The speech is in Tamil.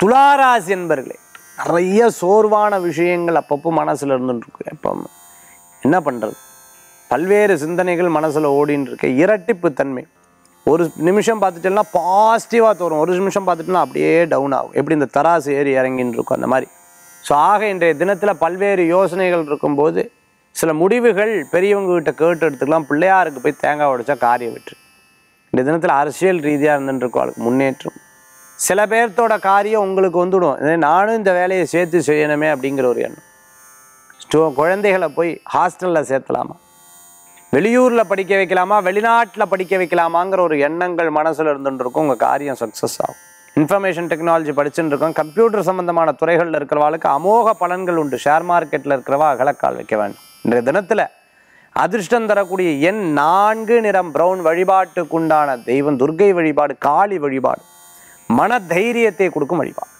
துளாராசி என்பர்களே நிறைய சோர்வான விஷயங்கள் அப்பப்போ மனசில் இருந்துட்டுருக்கு. எப்போ என்ன பண்ணுறது பல்வேறு சிந்தனைகள் மனசில் ஓடின்னு இருக்கு இரட்டிப்பு தன்மை. ஒரு நிமிஷம் பார்த்துட்டோம்னா பாசிட்டிவாக தோறும் ஒரு நிமிஷம் பார்த்துட்டோம்னா அப்படியே டவுன் ஆகும். எப்படி இந்த தராசு ஏறி இறங்கின்னு இருக்கும் அந்த மாதிரி. ஸோ ஆக இன்றைய தினத்தில் பல்வேறு யோசனைகள் இருக்கும்போது சில முடிவுகள் பெரியவங்ககிட்ட கேட்டு எடுத்துக்கலாம். பிள்ளையாருக்கு போய் தேங்காய் உடைச்சா காரியம் வெற்றி. இந்த தினத்தில் அரசியல் ரீதியாக இருந்துட்டு இருக்கும் முன்னேற்றம். சில பேர்த்தோட காரியம் உங்களுக்கு வந்துடும். நானும் இந்த வேலையை சேர்த்து செய்யணுமே அப்படிங்கிற ஒரு எண்ணம். ஸ்டோ குழந்தைகளை போய் ஹாஸ்டலில் சேர்த்தலாமா? வெளியூரில் படிக்க வைக்கலாமா? வெளிநாட்டில் படிக்க வைக்கலாமாங்கிற ஒரு எண்ணங்கள் மனசில் இருந்துட்டு இருக்கும். உங்கள் காரியம் சக்ஸஸ் ஆகும். இன்ஃபர்மேஷன் டெக்னாலஜி படிச்சுட்டு இருக்கோம். கம்ப்யூட்டர் சம்மந்தமான துறைகளில் இருக்கிறவாளுக்கு அமோக பலன்கள் உண்டு. ஷேர் மார்க்கெட்டில் இருக்கிறவா அகலக்கால் வைக்க வேண்டும். இன்றைய தினத்தில் அதிர்ஷ்டம் தரக்கூடிய எண் நான்கு நிறம் பிரவுன் வழிபாட்டுக்குண்டான தெய்வம். துர்க்கை வழிபாடு காளி வழிபாடு. மன தைரியத்தை கொடுக்கும் வழிபாடு.